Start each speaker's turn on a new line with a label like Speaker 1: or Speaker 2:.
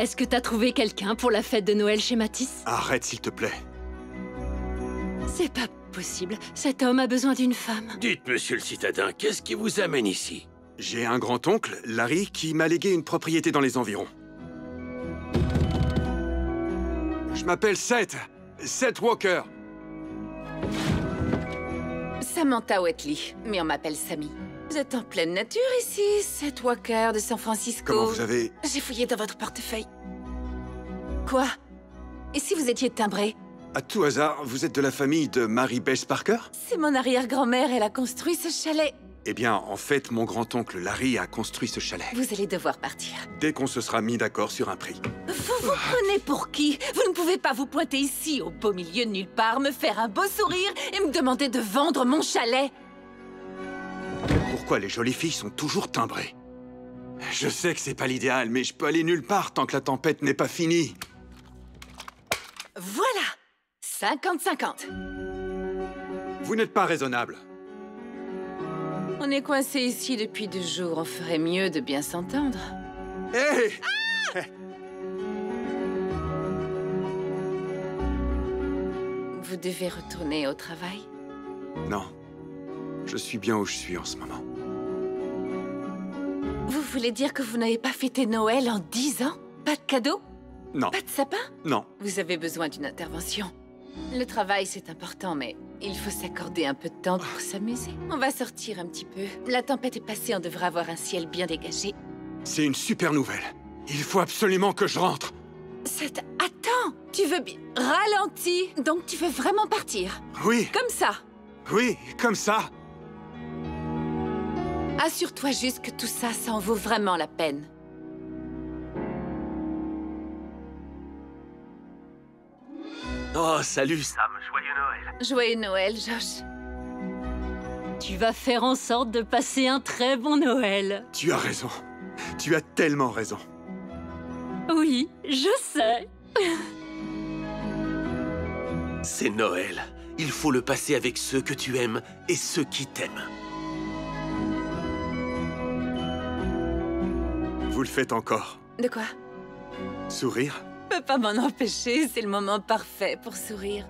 Speaker 1: Est-ce que t'as trouvé quelqu'un pour la fête de Noël chez Matisse?
Speaker 2: Arrête, s'il te plaît.
Speaker 1: C'est pas possible. Cet homme a besoin d'une femme.
Speaker 3: Dites, monsieur le citadin, qu'est-ce qui vous amène ici?
Speaker 2: J'ai un grand-oncle, Larry, qui m'a légué une propriété dans les environs. Je m'appelle Seth. Seth Walker.
Speaker 4: Samantha Whitley, mais on m'appelle Sammy. Vous êtes en pleine nature ici, Seth Walker de San Francisco.
Speaker 2: Comment vous avez...
Speaker 4: J'ai fouillé dans votre portefeuille. Quoi? Et si vous étiez timbré?
Speaker 2: À tout hasard, vous êtes de la famille de Mary Bess Parker?
Speaker 4: C'est mon arrière-grand-mère, elle a construit ce chalet.
Speaker 2: Eh bien, en fait, mon grand-oncle Larry a construit ce chalet.
Speaker 4: Vous allez devoir partir.
Speaker 2: Dès qu'on se sera mis d'accord sur un prix.
Speaker 4: Vous vous prenez pour qui? Vous ne pouvez pas vous pointer ici, au beau milieu de nulle part, me faire un beau sourire et me demander de vendre mon chalet
Speaker 2: Pourquoi les jolies filles sont toujours timbrées? Je sais que c'est pas l'idéal, mais je peux aller nulle part tant que la tempête n'est pas finie.
Speaker 4: Voilà 50-50
Speaker 2: Vous n'êtes pas raisonnable.
Speaker 4: On est coincé ici depuis deux jours, on ferait mieux de bien s'entendre.
Speaker 2: Hé
Speaker 4: Vous devez retourner au travail?
Speaker 2: Non. Je suis bien où je suis en ce moment.
Speaker 4: Vous voulez dire que vous n'avez pas fêté Noël en dix ans? Pas de cadeau?
Speaker 2: Non,
Speaker 4: Pas de sapin?
Speaker 2: Non.
Speaker 4: Vous avez besoin d'une intervention. Le travail, c'est important, mais il faut s'accorder un peu de temps pour s'amuser. On va sortir un petit peu. La tempête est passée, on devrait avoir un ciel bien dégagé.
Speaker 2: C'est une super nouvelle. Il faut absolument que je rentre.
Speaker 4: C'est... Attends Tu veux bien... Ralenti Donc tu veux vraiment partir?
Speaker 2: Oui,
Speaker 4: Comme ça?
Speaker 2: Oui, comme ça.
Speaker 4: Assure-toi juste que tout ça, ça en vaut vraiment la peine.
Speaker 3: Oh, salut Sam, joyeux Noël.
Speaker 4: Joyeux Noël, Josh.
Speaker 1: Tu vas faire en sorte de passer un très bon Noël.
Speaker 2: Tu as raison. Tu as tellement raison.
Speaker 1: Oui, je sais.
Speaker 3: C'est Noël. Il faut le passer avec ceux que tu aimes et ceux qui t'aiment.
Speaker 2: Vous le faites encore.
Speaker 4: De quoi?
Speaker 2: Sourire?
Speaker 4: Peux pas m'en empêcher, c'est le moment parfait pour sourire.